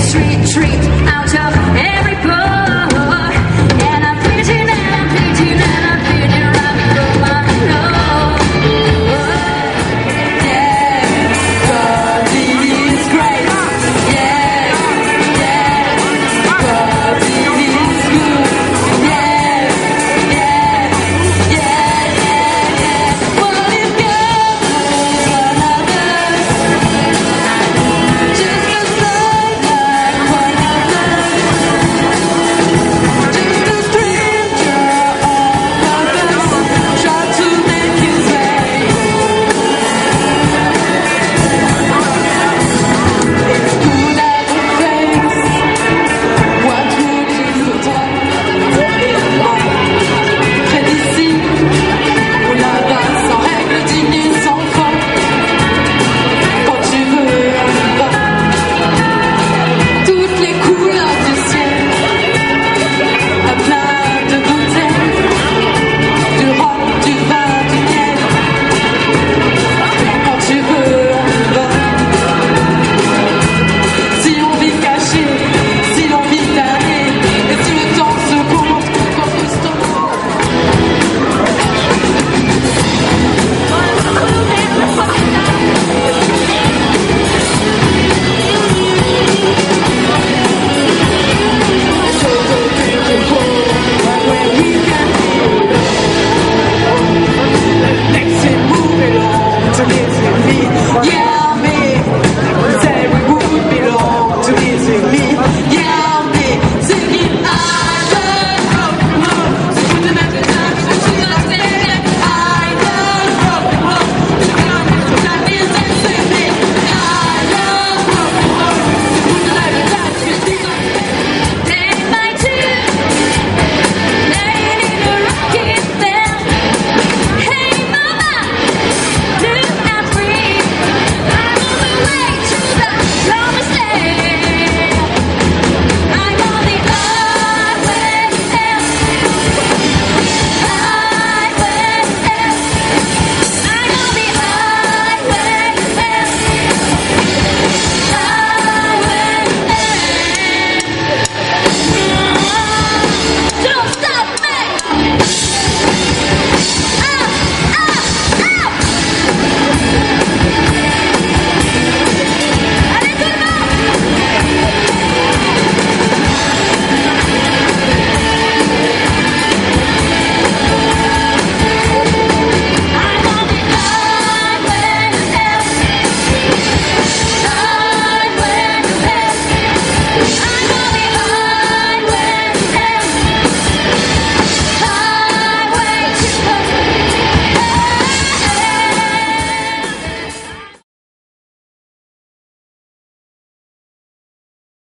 Street, treat, out of every.